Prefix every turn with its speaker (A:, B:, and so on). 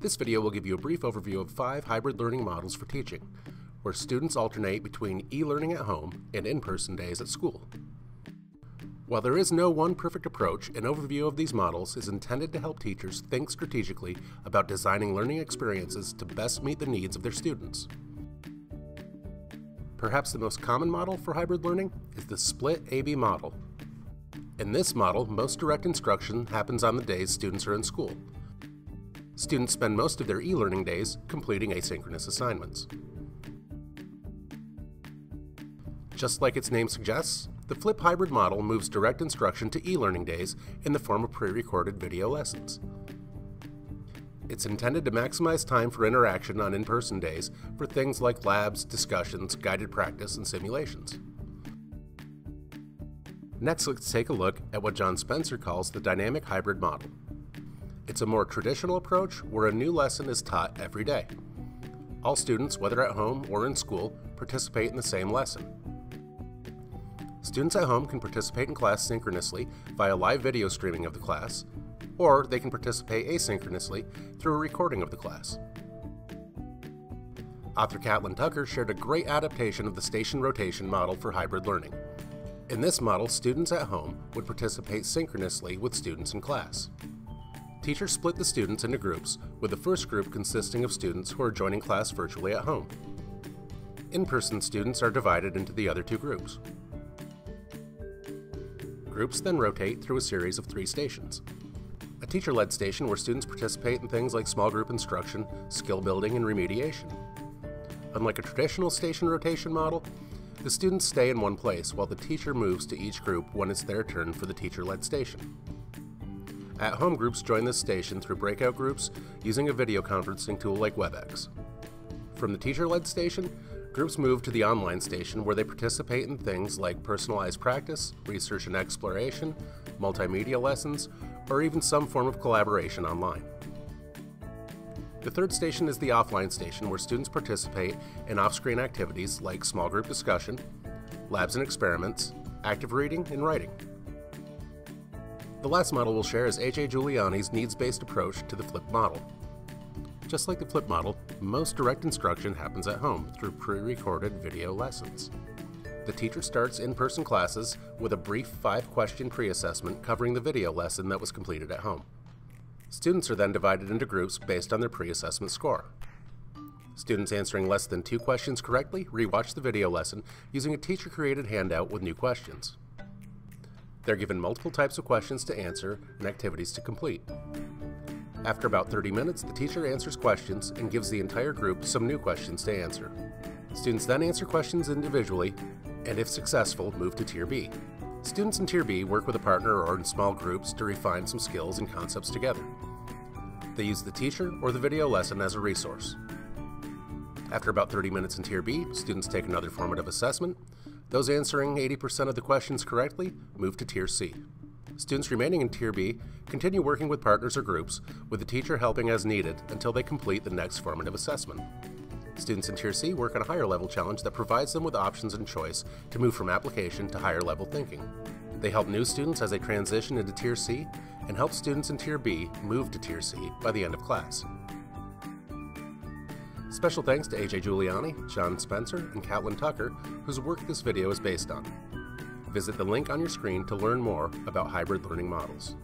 A: This video will give you a brief overview of five hybrid learning models for teaching, where students alternate between e-learning at home and in-person days at school. While there is no one perfect approach, an overview of these models is intended to help teachers think strategically about designing learning experiences to best meet the needs of their students. Perhaps the most common model for hybrid learning is the split AB model. In this model, most direct instruction happens on the days students are in school. Students spend most of their e-learning days completing asynchronous assignments. Just like its name suggests, the Flip Hybrid model moves direct instruction to e-learning days in the form of pre-recorded video lessons. It's intended to maximize time for interaction on in-person days for things like labs, discussions, guided practice, and simulations. Next, let's take a look at what John Spencer calls the dynamic hybrid model. It's a more traditional approach where a new lesson is taught every day. All students, whether at home or in school, participate in the same lesson. Students at home can participate in class synchronously via live video streaming of the class, or they can participate asynchronously through a recording of the class. Author Catlin Tucker shared a great adaptation of the station rotation model for hybrid learning. In this model, students at home would participate synchronously with students in class. Teachers split the students into groups, with the first group consisting of students who are joining class virtually at home. In-person students are divided into the other two groups. Groups then rotate through a series of three stations. A teacher-led station where students participate in things like small group instruction, skill building, and remediation. Unlike a traditional station rotation model, the students stay in one place while the teacher moves to each group when it's their turn for the teacher-led station. At-home groups join this station through breakout groups using a video conferencing tool like WebEx. From the teacher-led station, Groups move to the online station where they participate in things like personalized practice, research and exploration, multimedia lessons, or even some form of collaboration online. The third station is the offline station where students participate in off-screen activities like small group discussion, labs and experiments, active reading, and writing. The last model we'll share is A.J. Juliani's needs-based approach to the flip model. Just like the flip model, most direct instruction happens at home through pre-recorded video lessons. The teacher starts in-person classes with a brief five-question pre-assessment covering the video lesson that was completed at home. Students are then divided into groups based on their pre-assessment score. Students answering less than two questions correctly rewatch the video lesson using a teacher-created handout with new questions. They're given multiple types of questions to answer and activities to complete. After about 30 minutes, the teacher answers questions and gives the entire group some new questions to answer. Students then answer questions individually, and if successful, move to Tier B. Students in Tier B work with a partner or in small groups to refine some skills and concepts together. They use the teacher or the video lesson as a resource. After about 30 minutes in Tier B, students take another formative assessment. Those answering 80% of the questions correctly move to Tier C. Students remaining in Tier B continue working with partners or groups, with the teacher helping as needed until they complete the next formative assessment. Students in Tier C work on a higher level challenge that provides them with options and choice to move from application to higher level thinking. They help new students as they transition into Tier C and help students in Tier B move to Tier C by the end of class. Special thanks to AJ Juliani, John Spencer, and Catlin Tucker, whose work this video is based on. Visit the link on your screen to learn more about hybrid learning models.